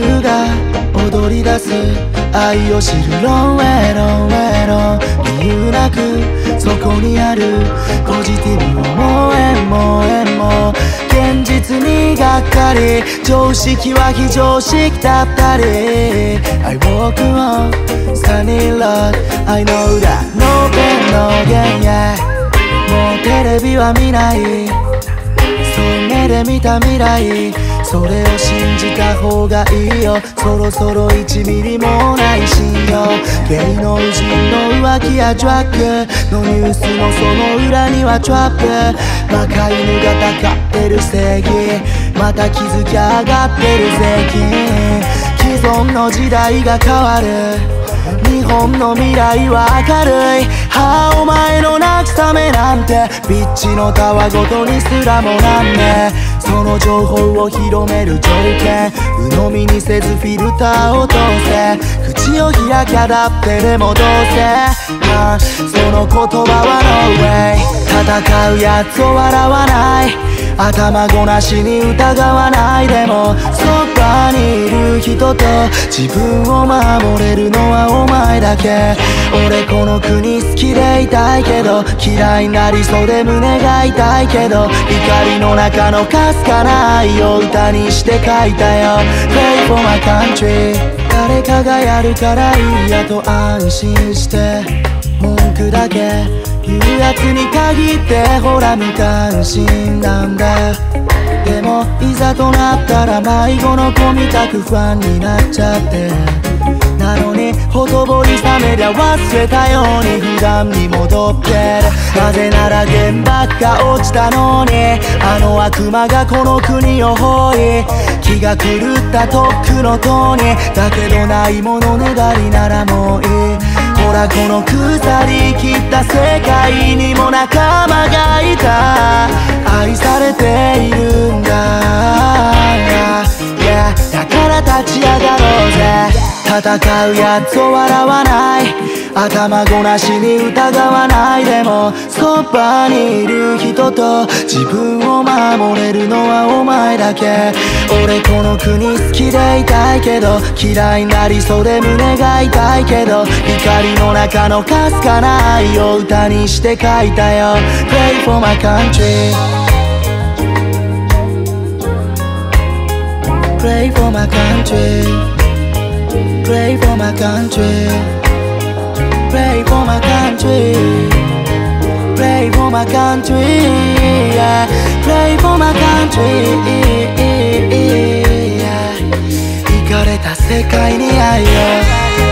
踊り出す愛を知るロンウェイロンウェイロン理由なくそこにあるポジティブをもえんもえんも現実にがっかり常識は非常識だったり I walk on sunny road I know that no pain no gain yeah もうテレビは見ないそう目で見た未来それを信じた方がいいよ。そろそろ1ミリもない信用芸能人の浮気やドラッグのニュースのその裏にはトラップバカ犬がたかってる正義。また気づき上がってる税金既存の時代が変わる。日本の未来は明るい。はお前のためなんてピッチのたわごとにすらもなんね。その情報を広める条件鵜呑みにせずフィルターを通せ。口を開きゃだってでもどうせ、まあ、その言葉は No way 戦うやつを笑わない。頭ごなしに疑わないでもそばにいる人と自分を守れるのはお前だけ。俺この国好きでいたいけど嫌いになりそうで胸が痛いけど怒りの中のかすかな愛を歌にして書いたよ。Pray for my country 誰かがやるからいいやと安心して。文句だけ言うやつに限ってほら無関心なんだ。でもいざとなったら迷子の子みたく不安になっちゃって。なのにほとぼり冷めりゃ忘れたように普段に戻ってる。なぜなら原爆が落ちたのにあの悪魔がこの国を包囲気が狂ったとっくの塔にだけどないものねだりならもういい。ほらこの腐りきった世界にも仲間がいた。戦うやつを笑わない。頭ごなしに疑わないでもそばにいる人と自分を守れるのはお前だけ。俺この国好きでいたいけど嫌いになりそうで胸が痛いけど怒りの中のかすかな愛を歌にして書いたよ。Pray for my country. Pray for my country. Pray for my country. Pray for my country. Pray for my country. Yeah. Pray for my country. Yeah. 行かれた世界に愛を。